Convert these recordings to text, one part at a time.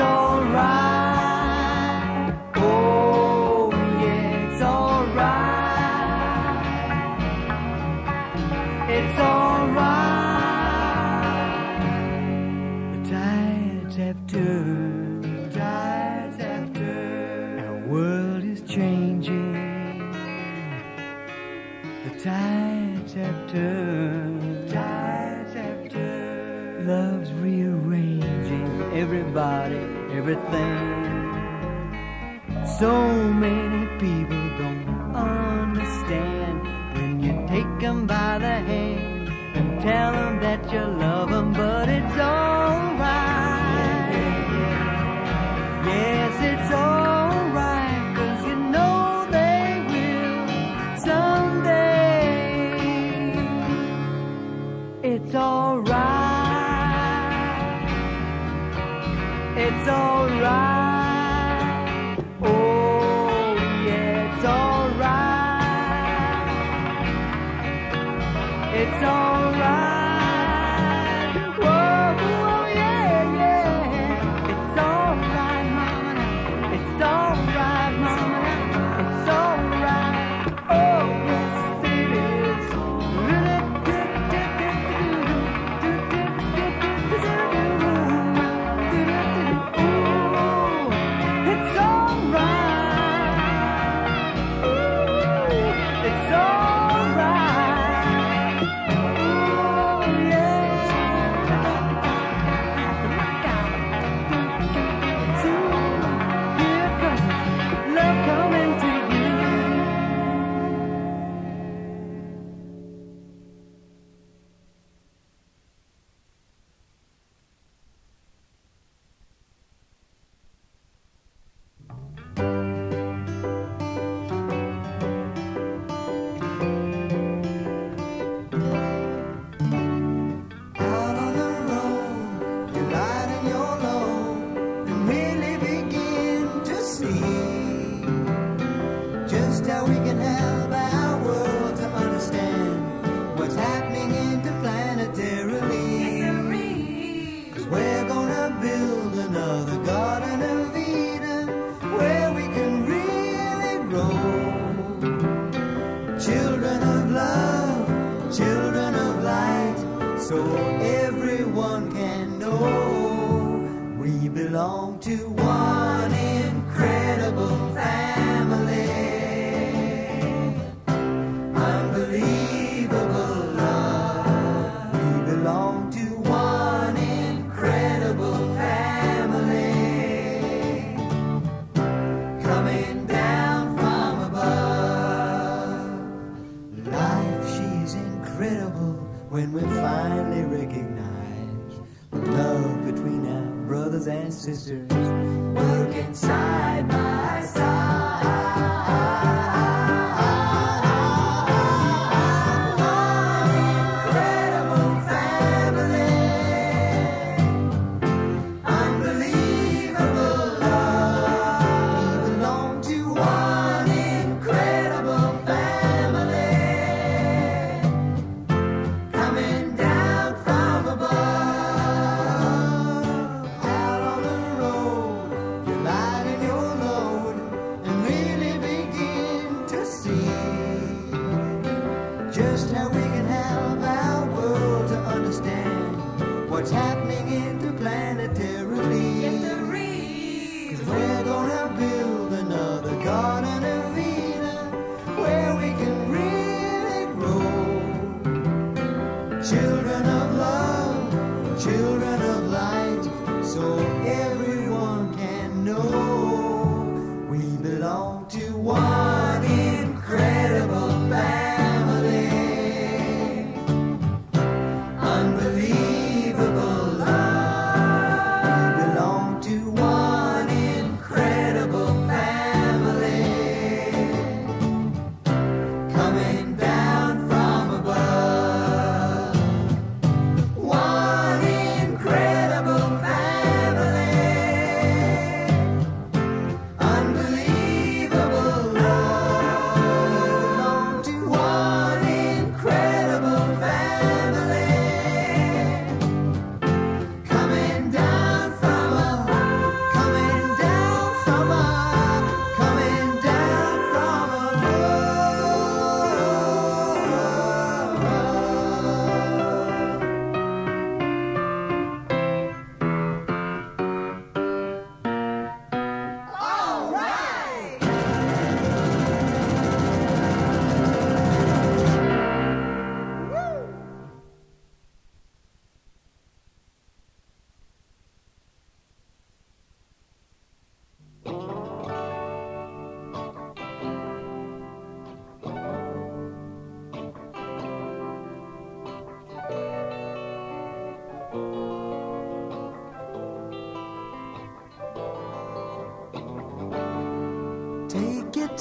alright.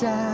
자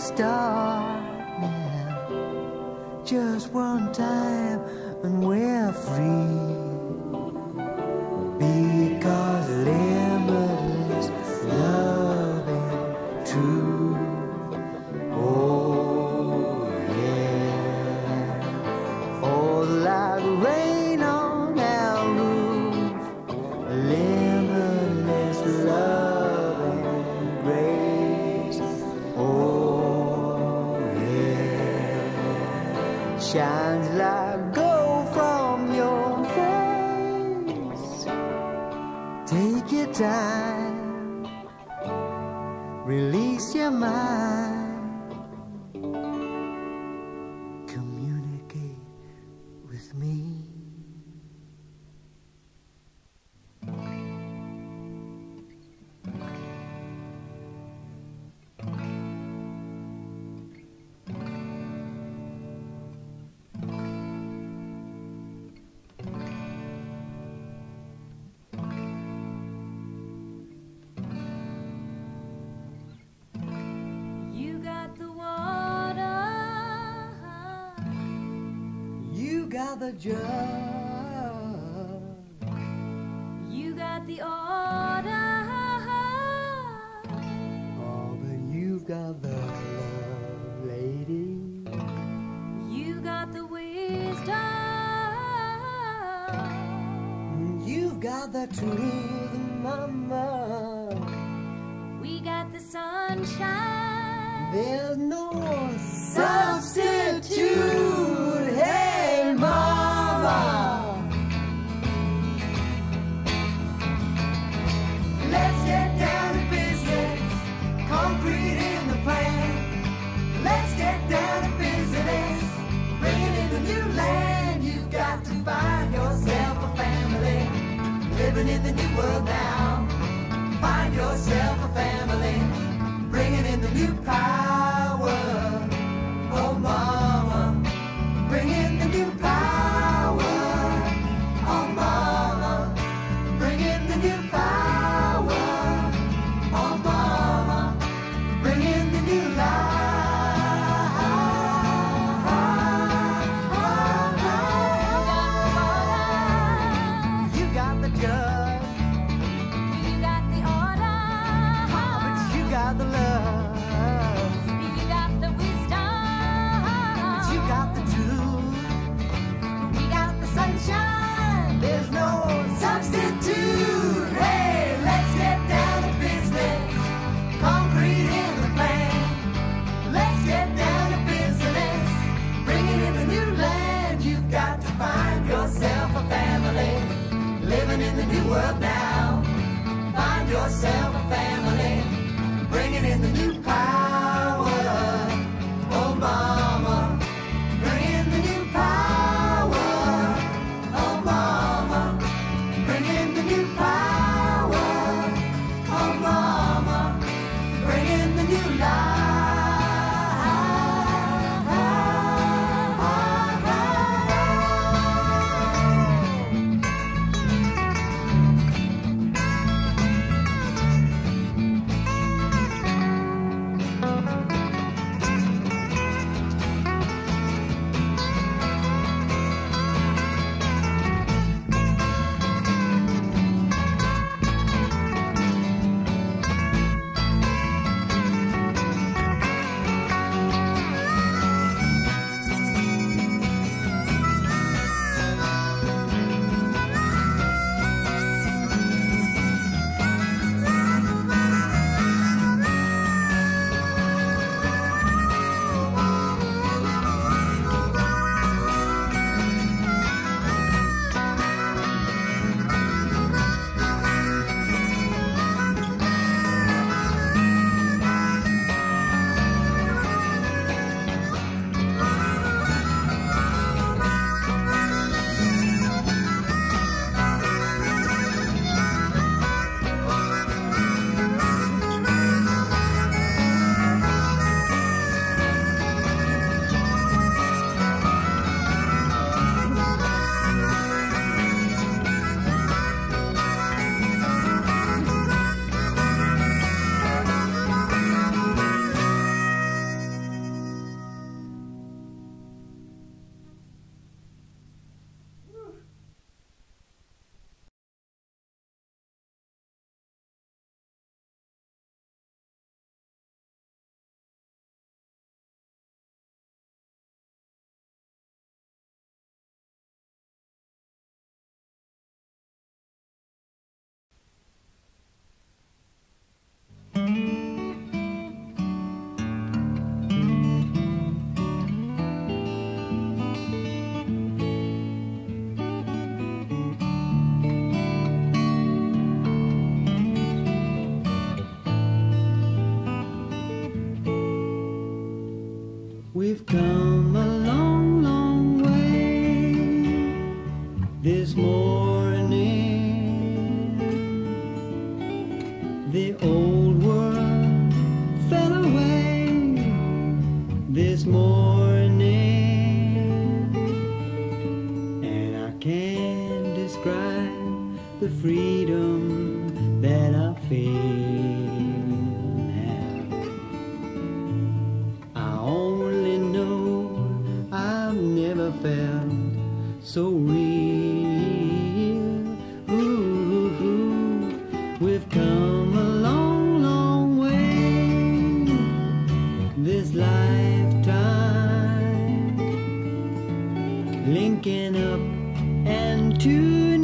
Stop. got the job. You got the order. Oh, but you've got the love, lady. You got the wisdom. You've got the truth. world now. Find yourself. come. Linking up and tuning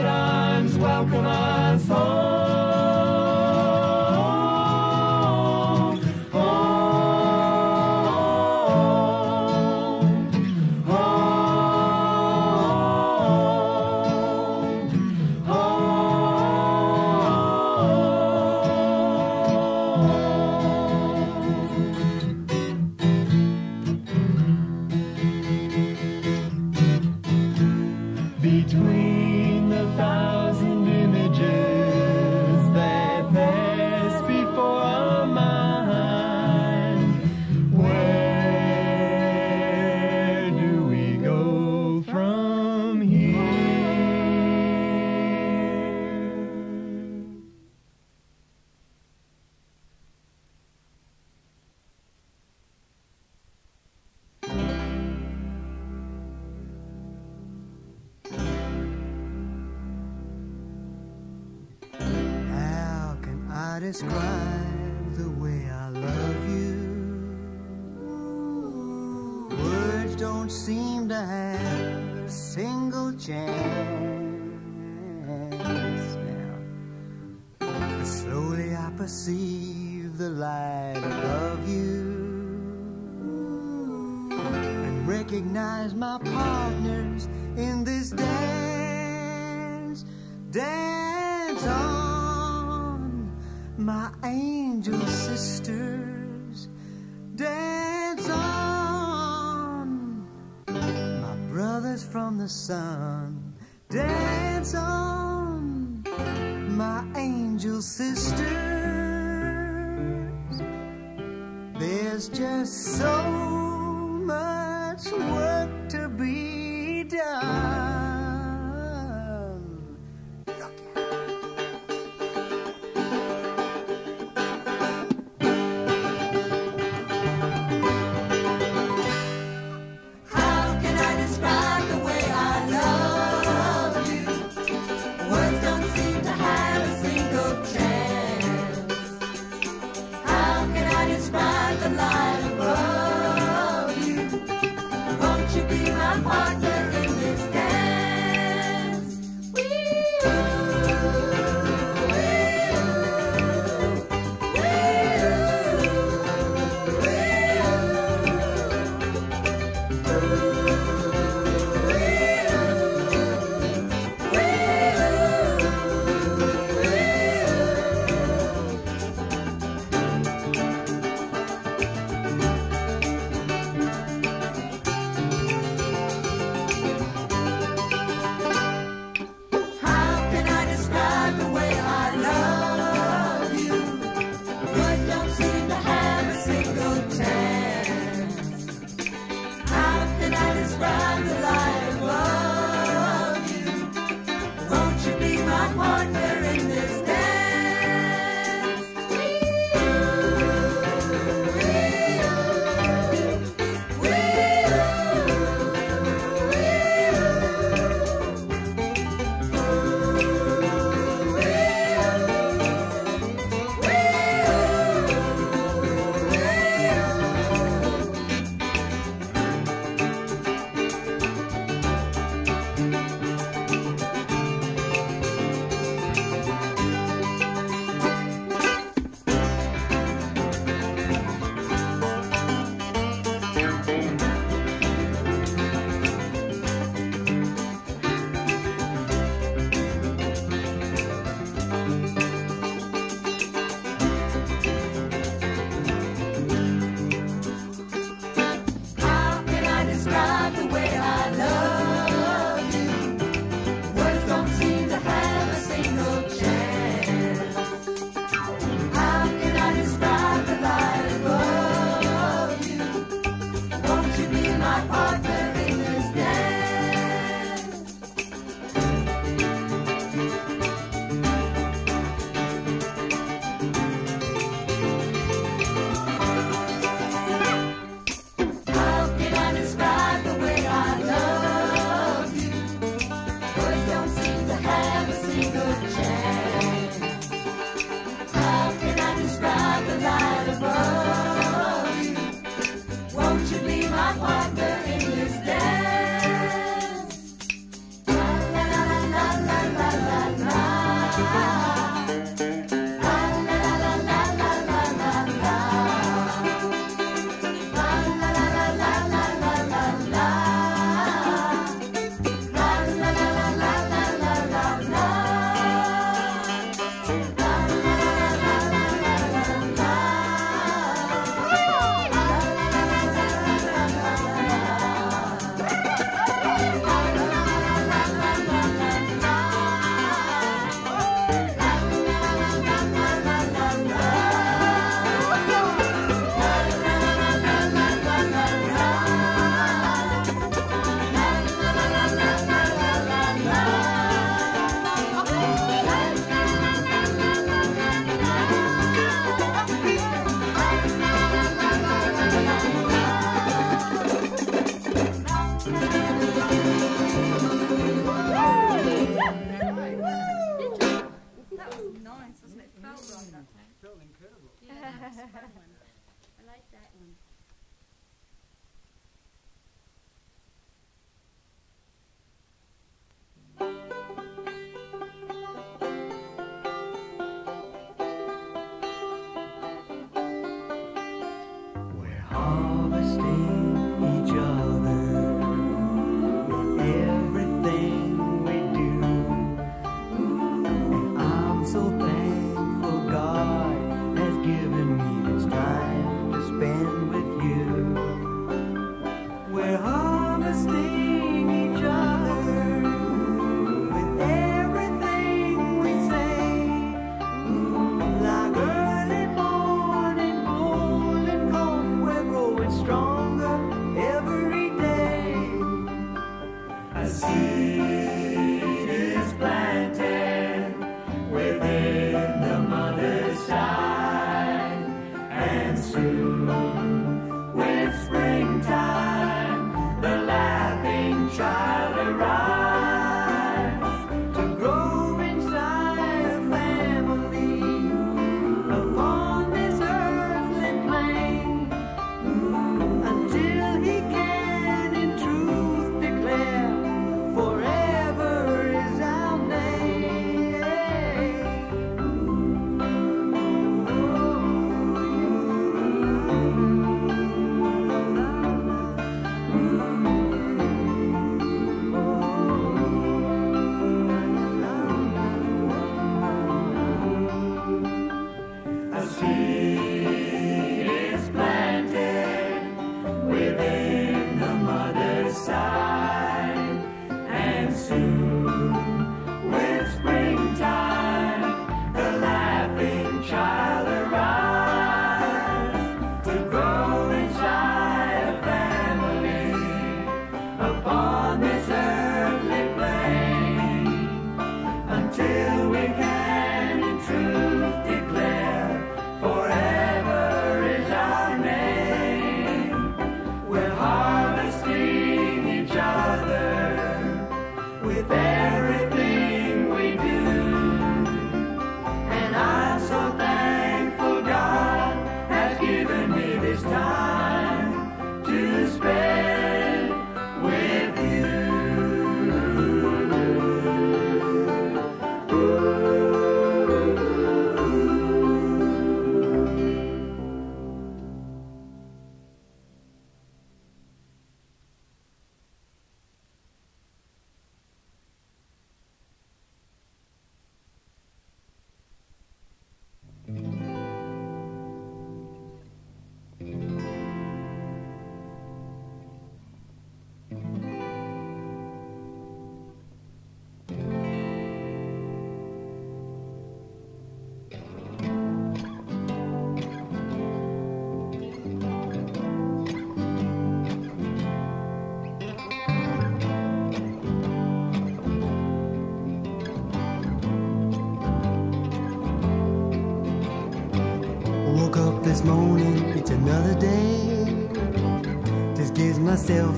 arms welcome us. my angel sisters. There's just so much work.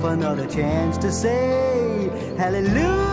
Another chance to say hallelujah,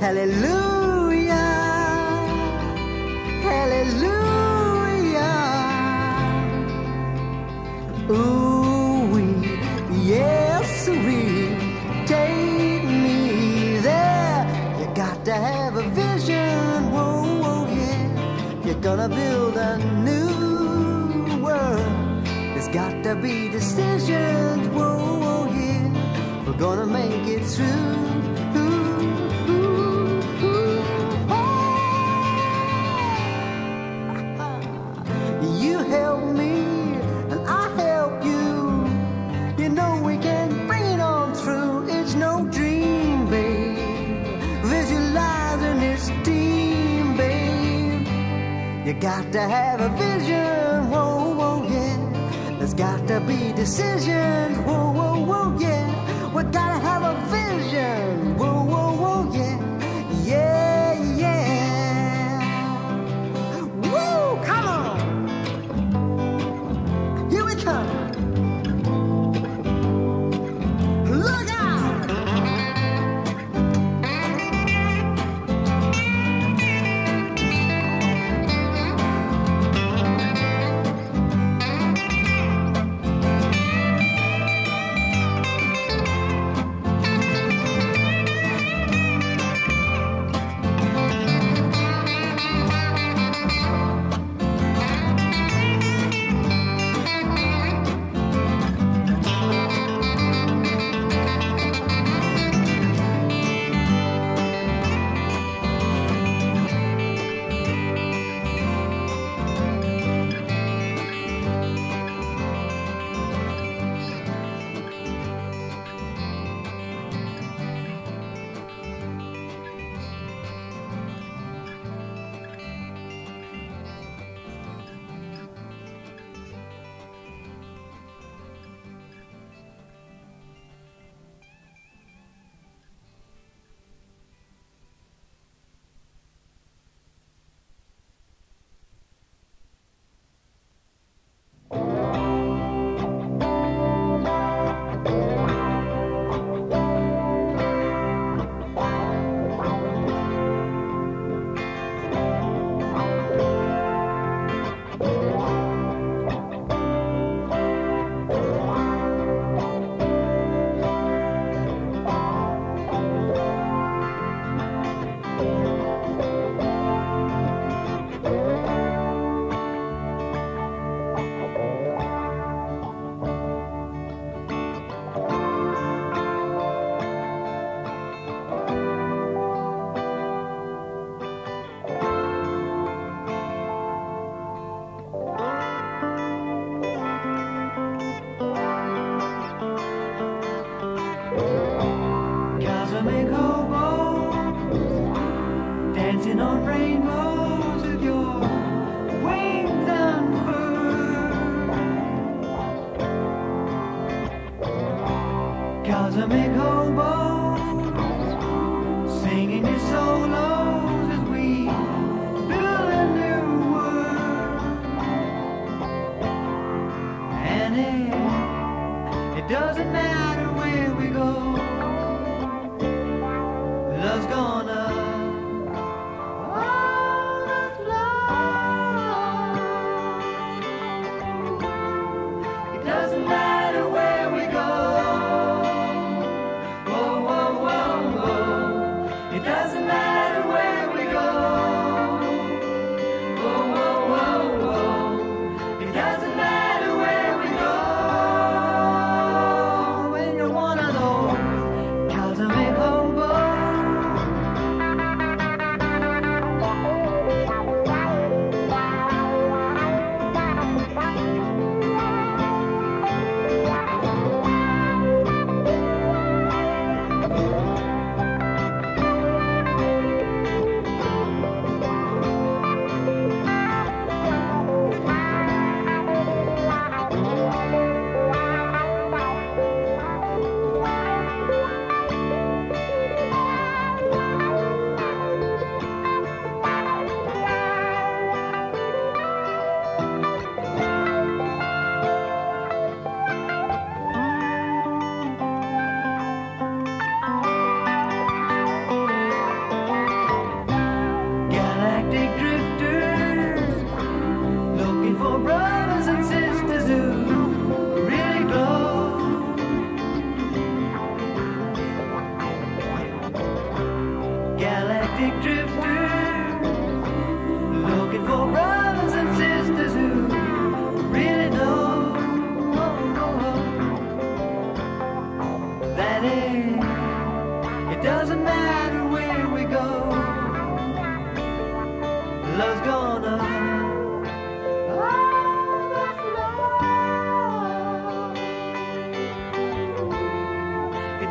hallelujah,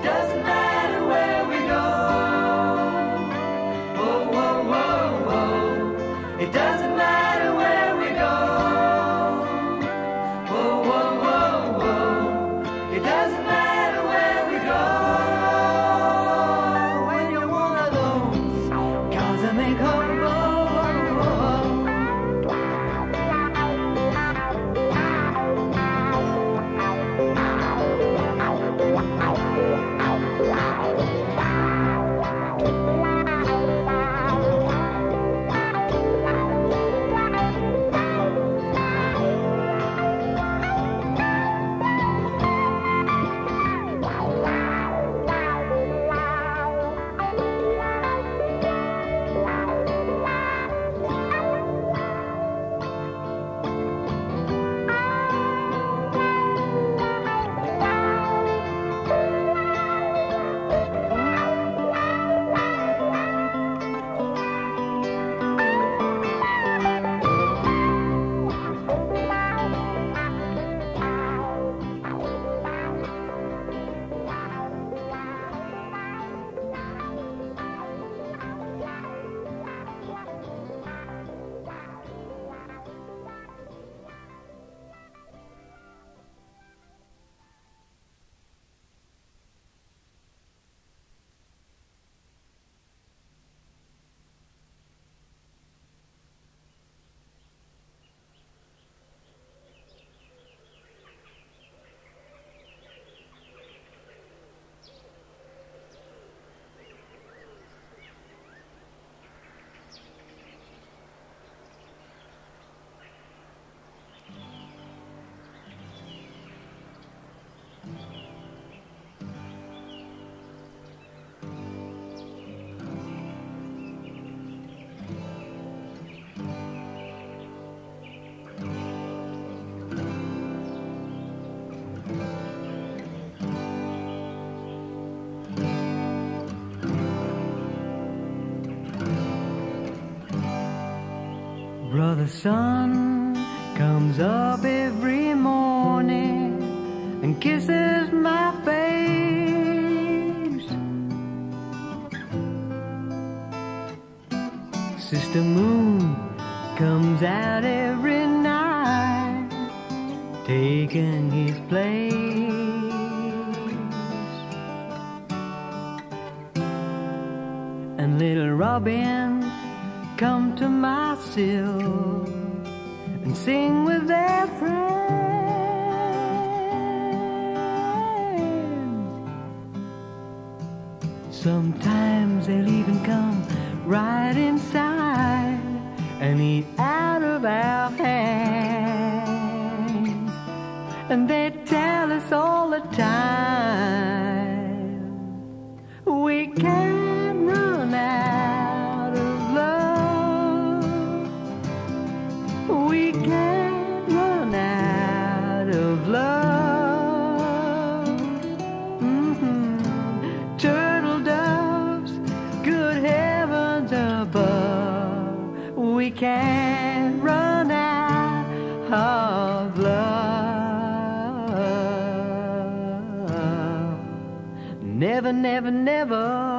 does not the sun comes up every morning and kisses my face. Sister Moon comes out. can't run out of love. Never, never, never.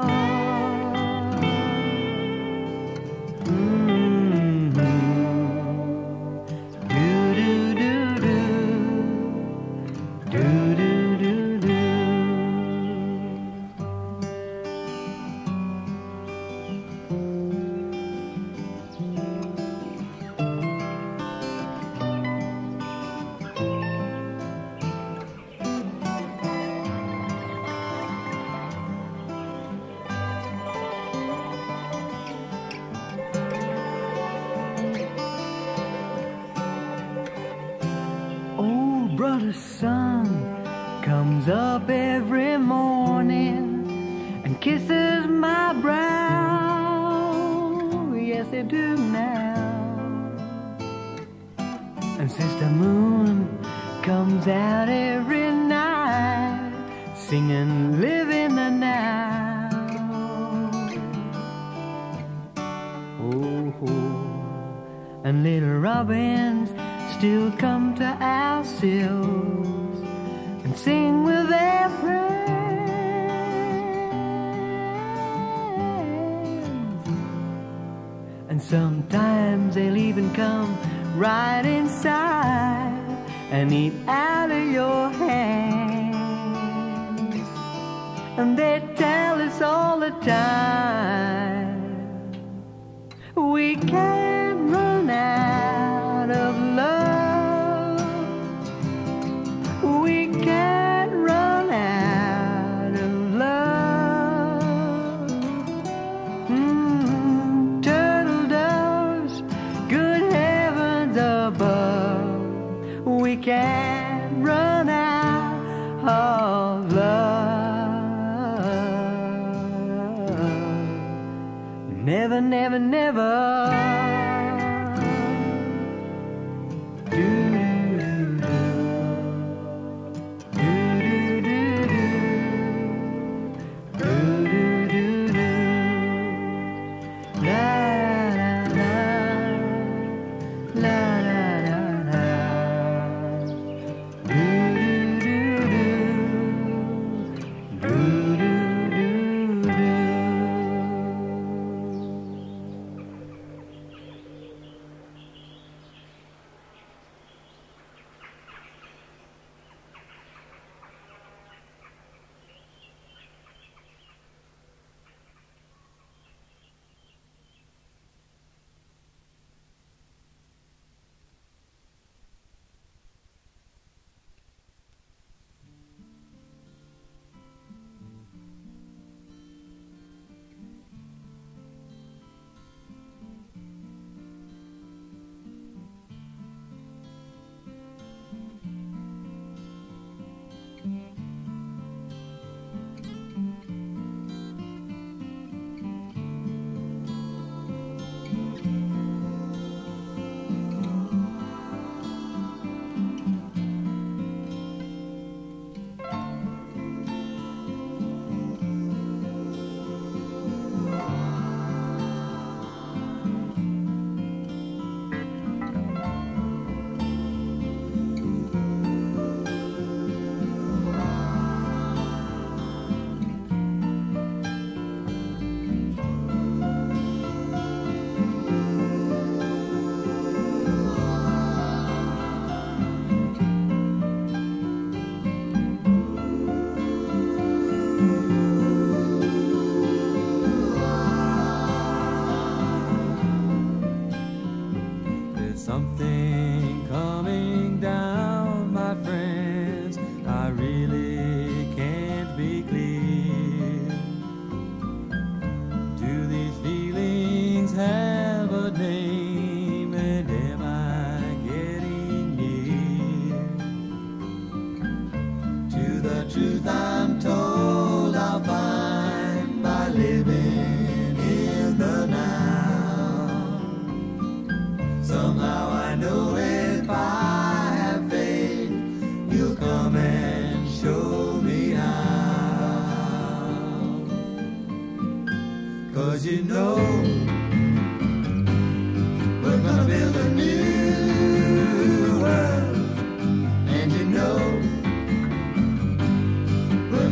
and they tell us all the time we can't.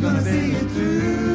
gonna see you through.